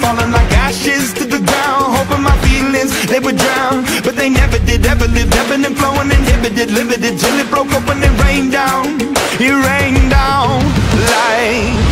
Falling like ashes to the ground Hoping my feelings, they would drown. But they never did, ever lived Ebbing and flowing, inhibited, limited Till it broke open and rained down. It rained down like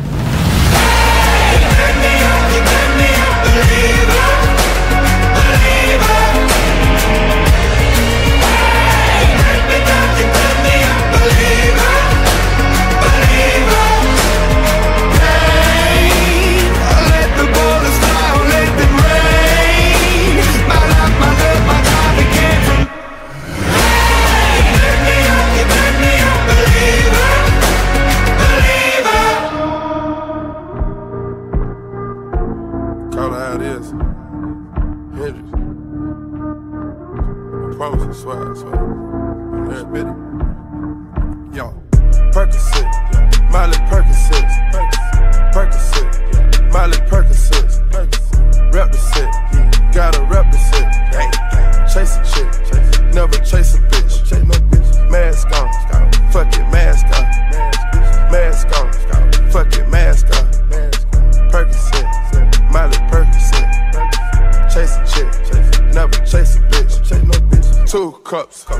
promise, I swear, swear. I'm there. Yo, Percocet, Miley Percocet, Percocet, Miley Percocet, rep the set, gotta rep the set. Chase a chick, never chase a cups.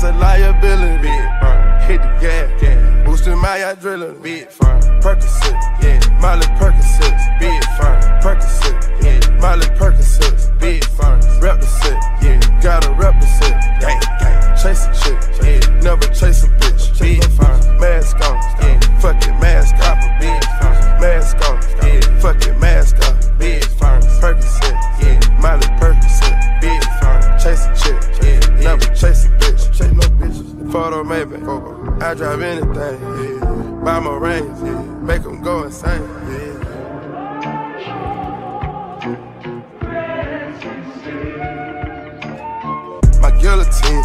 that's a liability. Big firm. Hit the gas, yeah. boosting my adrenaline. Big firm. Percocet, yeah. Molly My guillotine,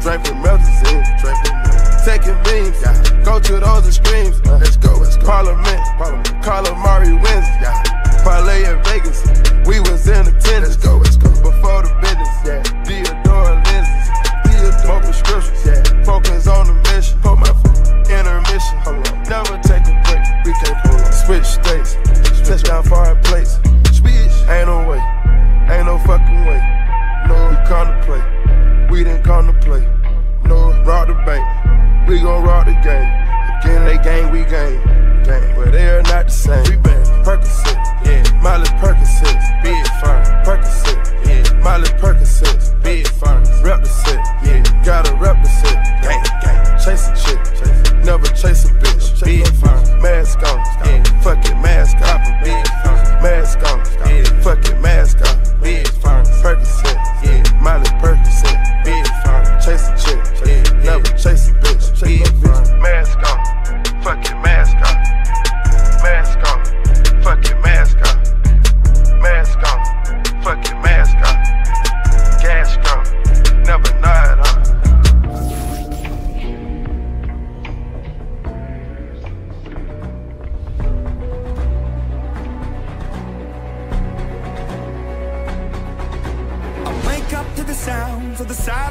draping melazine, draping Taking beams, yeah. go to those extremes. Uh, let's go, let's go. Parliament, Parliament. Carla wins, yeah. Parlay in Vegas, we was in attendance. Let's go, let's go. Before the business, yeah.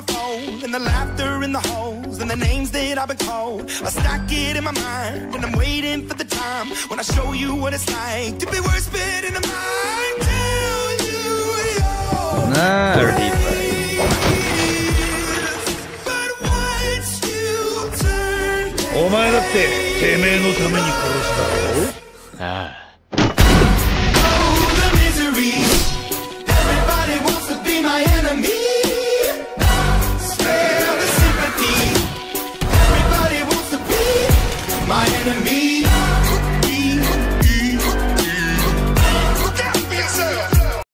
my phone and the laughter in the holes and the names that I've been called. I stack it in my mind and I'm waiting for the time when I show you what it's like to be worse bit in the mind. Tell you you're no. お前だっててめえのために殺したろああ Oh, the misery. Everybody wants to be my enemy. enemy.